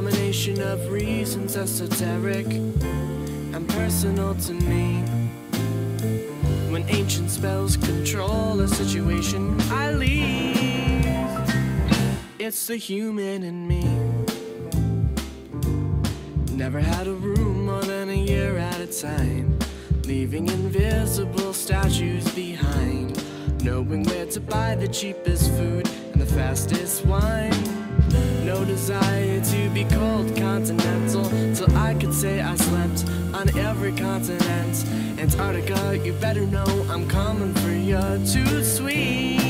combination of reasons esoteric and personal to me. When ancient spells control a situation, I leave. It's the human in me. Never had a room more than a year at a time. Leaving invisible statues behind. Knowing where to buy the cheapest food and the fastest wine. No desire to be called continental till I could say I slept on every continent. Antarctica, you better know I'm coming for you. Too sweet.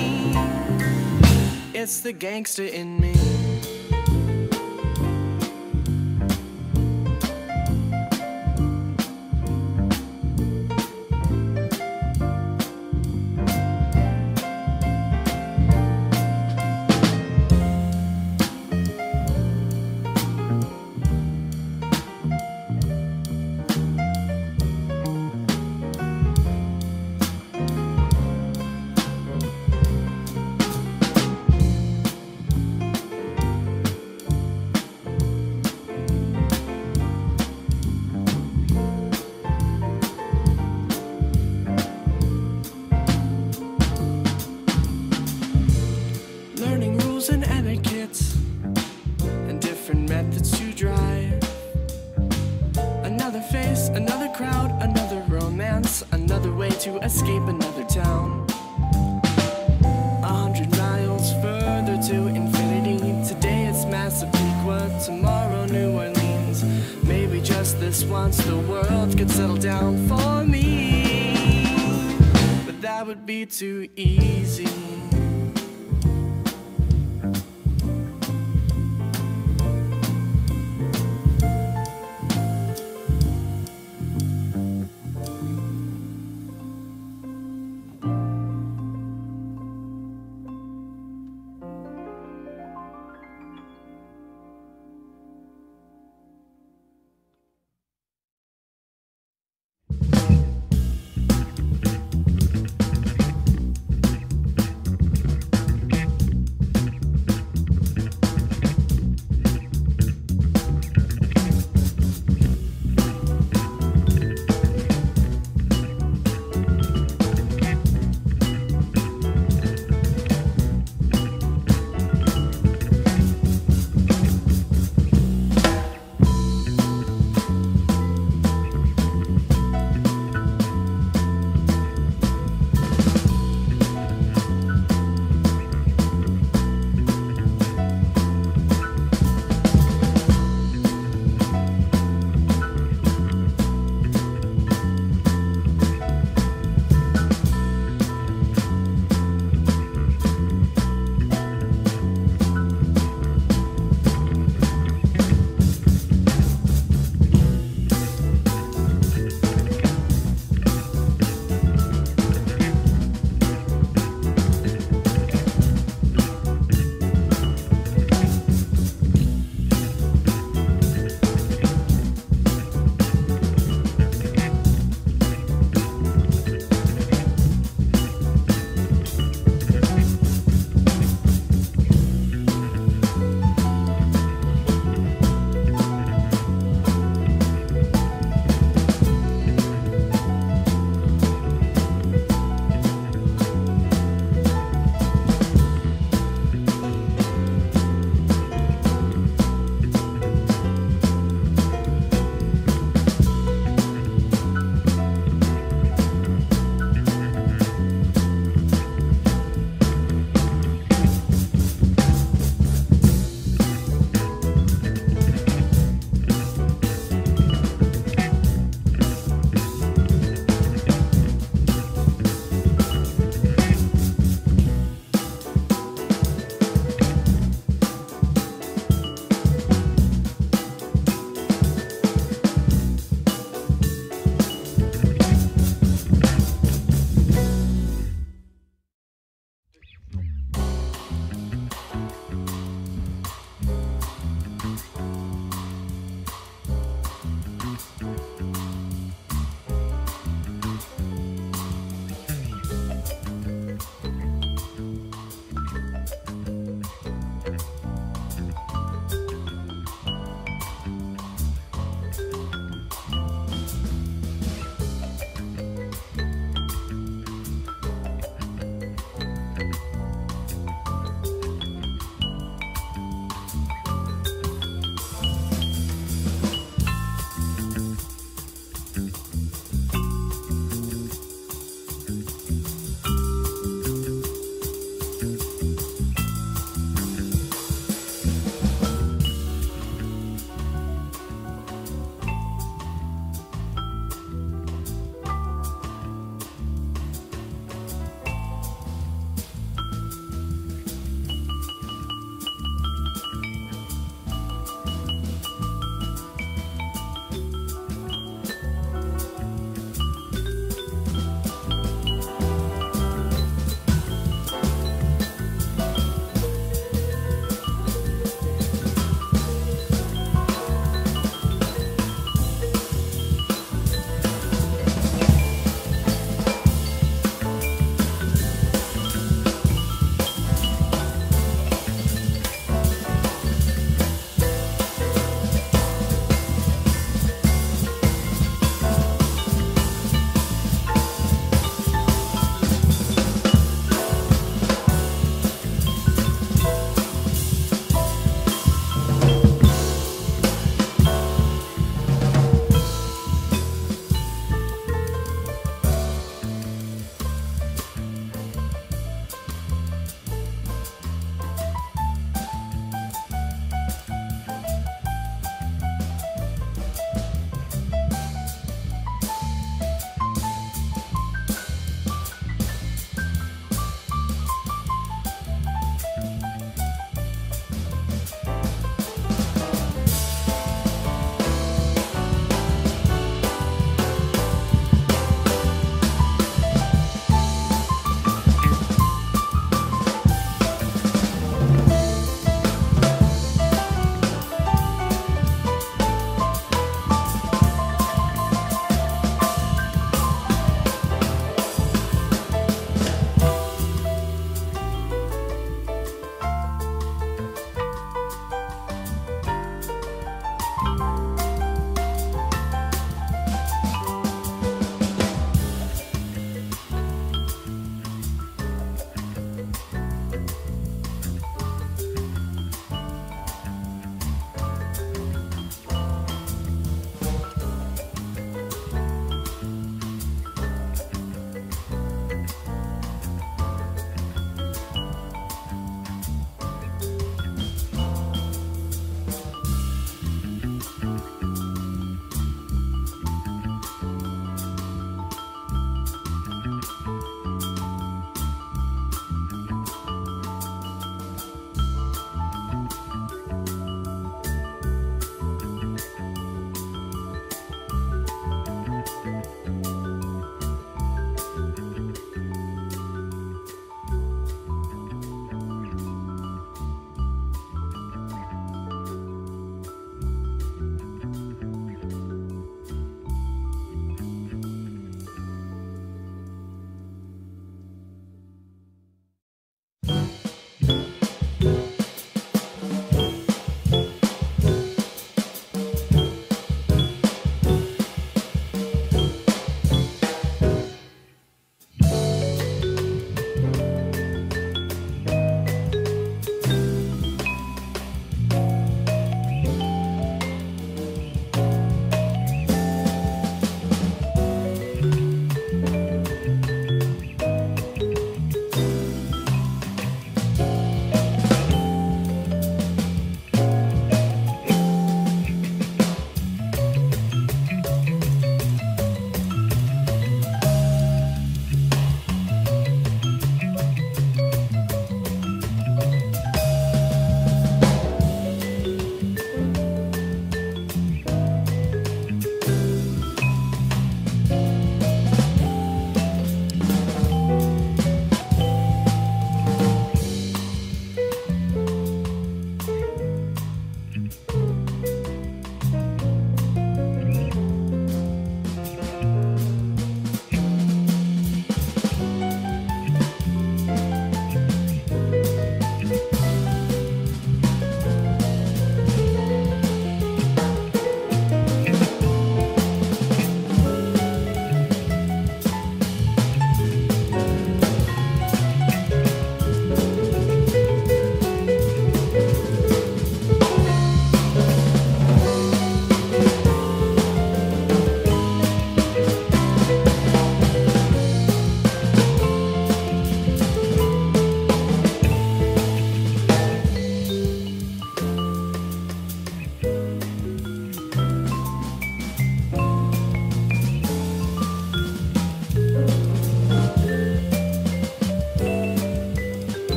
It's the gangster in me. Once the world could settle down for me. But that would be too easy.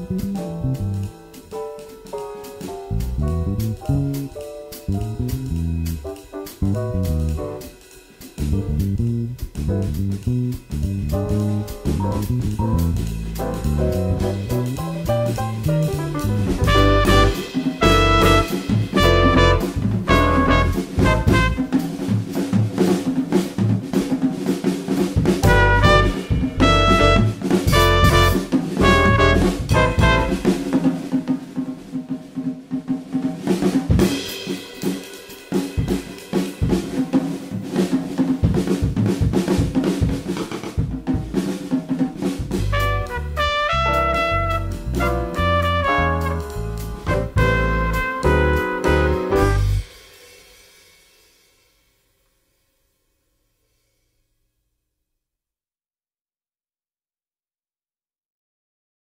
Thank